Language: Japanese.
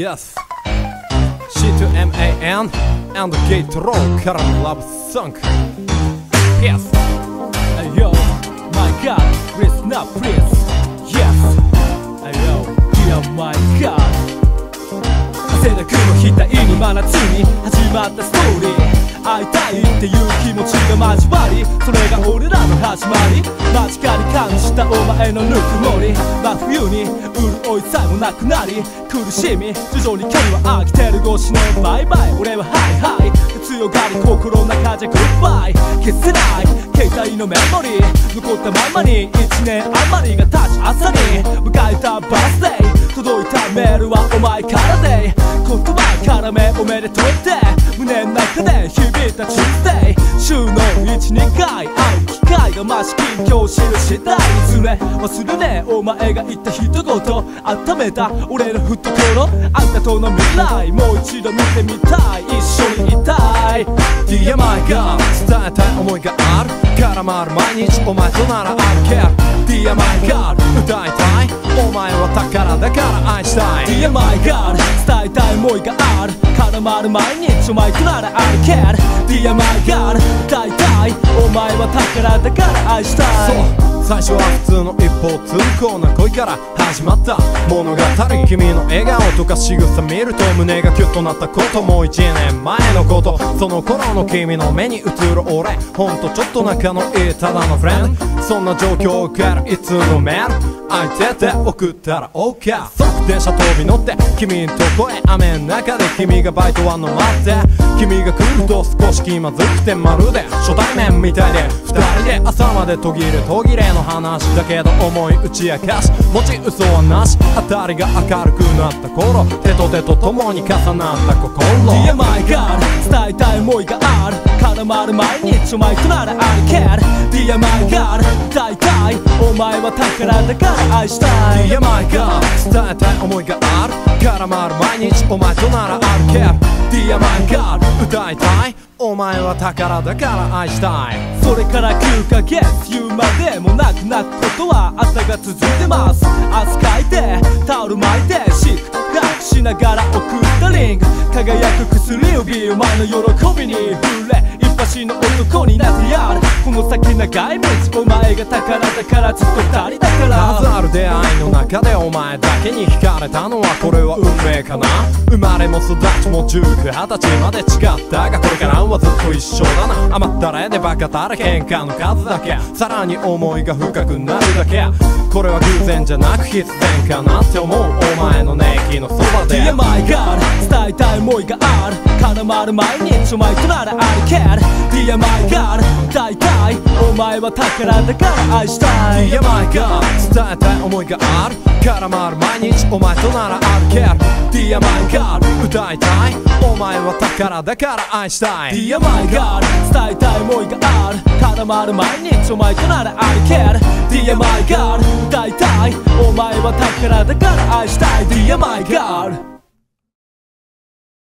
Yes C2MAN and Gate Roll からのラブソング Yes Hey yo, my god, listen up please Yes Ayo dear my god 汗だくの額に真夏に始まったストーリーたいっていう気持ちが交わりそれが俺らの始まり間近に感じたお前のぬくもり真冬に潤いさえもなくなり苦しみ徐々に距離は飽きてる越しのバイバイ俺はハイハイ強がり心の中じゃグッバイ消せない携帯のメモリー残ったままに1年余りが経ち朝に迎えたバースデー届いたメールはお前からで。めおめでとうって。胸の中で響いた Tuesday 週の12回。会う機会が増し近況知る次第。いずれ忘れね。えお前が言った一言。温めた俺の懐。あんたとの未来。もう一度見てみたい。一緒にいたい。Dear my God 伝えたい思いがある。絡まる毎日。お前となら I care Dear my God 歌いたい。お前は宝だから愛したい。Dear my God 伝えたい思いがある。絡まる毎日お前となら I care Dear my God 歌いたい。お前は宝だから愛したい。そう。最初は普通の一方通行な恋から始まった物語君の笑顔とか仕草見ると胸がキュッとなったことも一年前のことその頃の君の目に映る俺ほんとちょっと仲のいいただのフレンドそんな状況を受けるいつのメール空いてて送ったら OK 即電車飛び乗って君んとこへ雨の中で君がバイトは飲まって君が来ると少し気まずくてまるで初対面みたいで二人で朝まで途切れ途切れの話だけど思い打ち明かしもち嘘はなし。辺りが明るくなった頃手と手と共に重なった心。Dear my God 伝えたい思いがある絡まる毎日お前となら I care Dear my God 歌いたいお前は宝だから愛したい。Dear my God 伝えたい思いがある。絡まる毎日お前となら I care Dear my God 歌いたいお前は宝だから愛したい。それから9ヶ月言うまでもなく泣くことは朝が続いてます。汗かいてタオル巻いてシックガックしながら送ったリング。輝く薬指お前の喜びに触れ。一発の男になってやる？この先長い道お前が宝だからずっと二人だから。数ある出会いの中でお前だけに惹かれたのはこれは運命かな？生まれも育ちも19、20歳まで違ったがこれからはずっと一緒だな。甘ったれでバカだらけ喧嘩の数だけさらに思いが深くなるだけこれは偶然じゃなく必然かなって思うお前のネキのそばで Dear my God 伝えたい思いがある。絡まる毎日お前となら I care Dear my God. 歌いたいお前は宝だから愛したい。Dear my God 伝えたい思いがある。絡まる毎日お前となら I care Dear my God 歌いたい。お前は宝だから愛したい。Dear my God 伝えたい思いがある。絡まる毎日お前となら I care Dear my God 歌いたいお前は宝だから愛したい。Dear my God